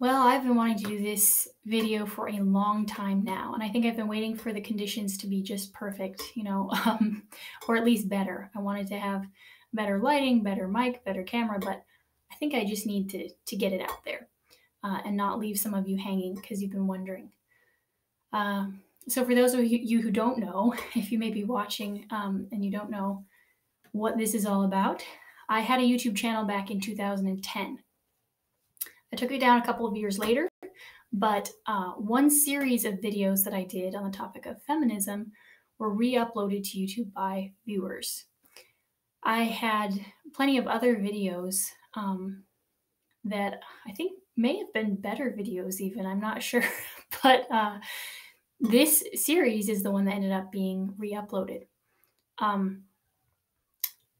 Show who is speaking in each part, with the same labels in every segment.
Speaker 1: Well, I've been wanting to do this video for a long time now, and I think I've been waiting for the conditions to be just perfect, you know, um, or at least better. I wanted to have better lighting, better mic, better camera, but I think I just need to to get it out there uh, and not leave some of you hanging because you've been wondering. Uh, so, for those of you who don't know, if you may be watching um, and you don't know what this is all about, I had a YouTube channel back in 2010 I took it down a couple of years later, but uh, one series of videos that I did on the topic of feminism were re uploaded to YouTube by viewers. I had plenty of other videos um, that I think may have been better videos, even. I'm not sure. but uh, this series is the one that ended up being re uploaded. Um,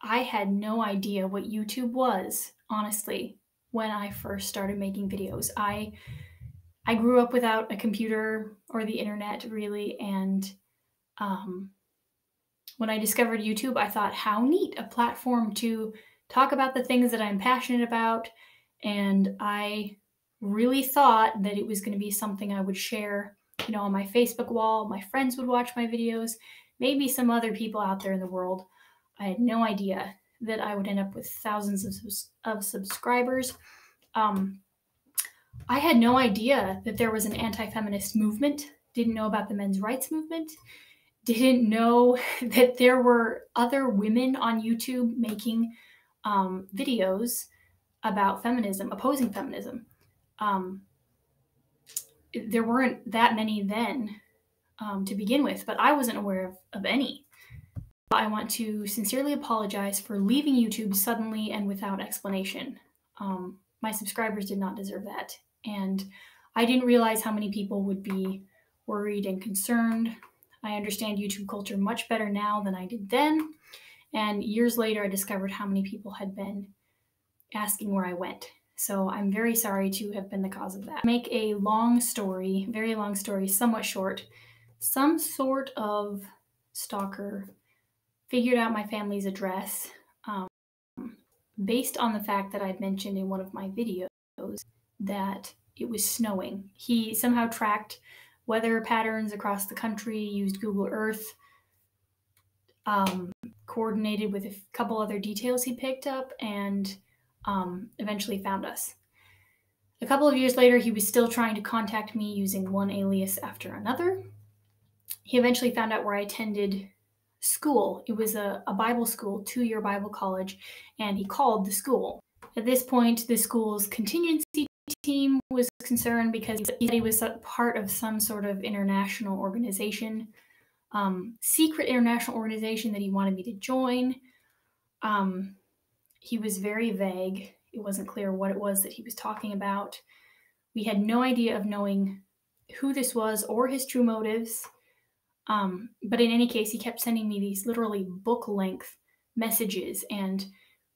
Speaker 1: I had no idea what YouTube was, honestly, when I first started making videos. I I grew up without a computer or the internet really, and um, when I discovered YouTube, I thought, how neat a platform to talk about the things that I'm passionate about, and I really thought that it was going to be something I would share, you know, on my Facebook wall. My friends would watch my videos, maybe some other people out there in the world. I had no idea that I would end up with thousands of, of subscribers. Um, I had no idea that there was an anti feminist movement, didn't know about the men's rights movement, didn't know that there were other women on YouTube making um, videos about feminism, opposing feminism. Um, there weren't that many then um, to begin with, but I wasn't aware of, of any. I want to sincerely apologize for leaving YouTube suddenly and without explanation. Um, my subscribers did not deserve that. And I didn't realize how many people would be worried and concerned. I understand YouTube culture much better now than I did then. And years later, I discovered how many people had been asking where I went. So I'm very sorry to have been the cause of that. Make a long story, very long story, somewhat short. Some sort of stalker figured out my family's address um, based on the fact that I'd mentioned in one of my videos that it was snowing. He somehow tracked weather patterns across the country, used Google Earth, um, coordinated with a couple other details he picked up, and um, eventually found us. A couple of years later, he was still trying to contact me using one alias after another. He eventually found out where I attended school. It was a, a Bible school, two year Bible college, and he called the school. At this point, the school's contingency team was concerned because he was part of some sort of international organization, um, secret international organization that he wanted me to join. Um, he was very vague. It wasn't clear what it was that he was talking about. We had no idea of knowing who this was or his true motives. Um, but in any case, he kept sending me these literally book length messages and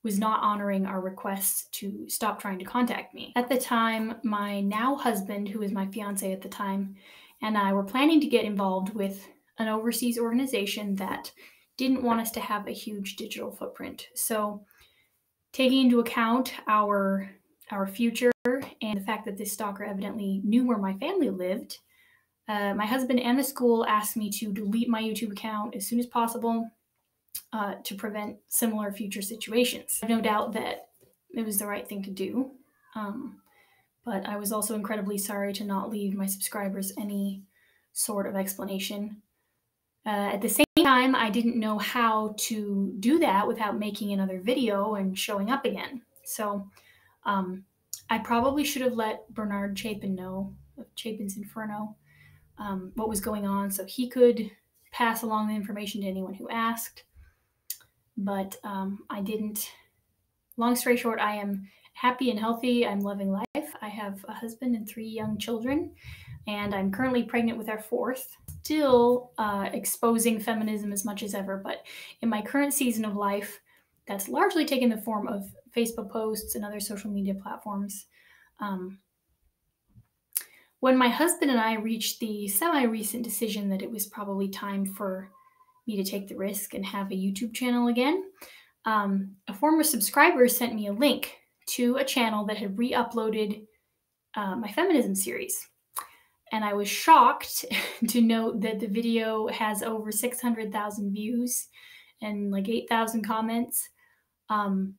Speaker 1: was not honoring our requests to stop trying to contact me. At the time, my now husband, who was my fiance at the time, and I were planning to get involved with an overseas organization that didn't want us to have a huge digital footprint. So, taking into account our our future and the fact that this stalker evidently knew where my family lived, uh, my husband and the school asked me to delete my YouTube account as soon as possible uh, to prevent similar future situations. I have no doubt that it was the right thing to do, um, but I was also incredibly sorry to not leave my subscribers any sort of explanation. Uh, at the same time, I didn't know how to do that without making another video and showing up again. So um, I probably should have let Bernard Chapin know of Chapin's Inferno um, what was going on so he could pass along the information to anyone who asked. But um, I didn't. Long story short, I am happy and healthy. I'm loving life. I have a husband and three young children, and I'm currently pregnant with our fourth. Still uh, exposing feminism as much as ever, but in my current season of life, that's largely taken the form of Facebook posts and other social media platforms. Um, when my husband and I reached the semi recent decision that it was probably time for me to take the risk and have a YouTube channel again, um, a former subscriber sent me a link to a channel that had re uploaded uh, my feminism series. And I was shocked to note that the video has over 600,000 views and like 8,000 comments. Um,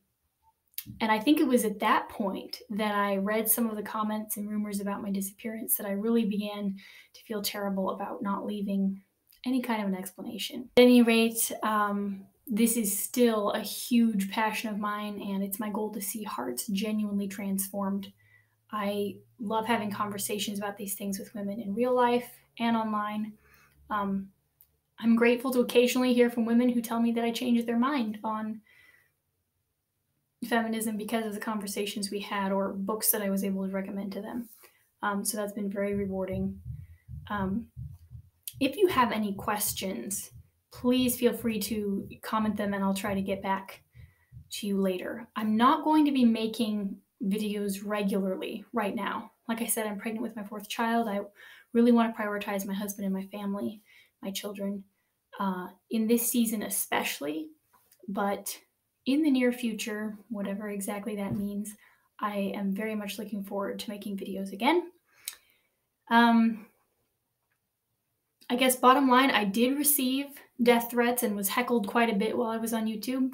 Speaker 1: and I think it was at that point that I read some of the comments and rumors about my disappearance that I really began to feel terrible about not leaving any kind of an explanation. At any rate, um, this is still a huge passion of mine, and it's my goal to see hearts genuinely transformed. I love having conversations about these things with women in real life and online. Um, I'm grateful to occasionally hear from women who tell me that I changed their mind on feminism because of the conversations we had or books that I was able to recommend to them. Um, so that's been very rewarding. Um, if you have any questions, please feel free to comment them and I'll try to get back to you later. I'm not going to be making videos regularly right now. Like I said, I'm pregnant with my fourth child. I really want to prioritize my husband and my family, my children, uh, in this season especially. But in the near future, whatever exactly that means, I am very much looking forward to making videos again. Um, I guess bottom line, I did receive death threats and was heckled quite a bit while I was on YouTube,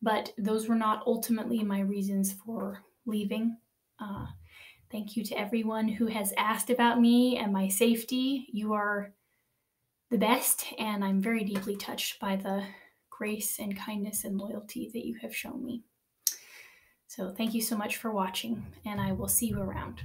Speaker 1: but those were not ultimately my reasons for leaving. Uh, thank you to everyone who has asked about me and my safety. You are the best, and I'm very deeply touched by the grace and kindness and loyalty that you have shown me. So, thank you so much for watching, and I will see you around.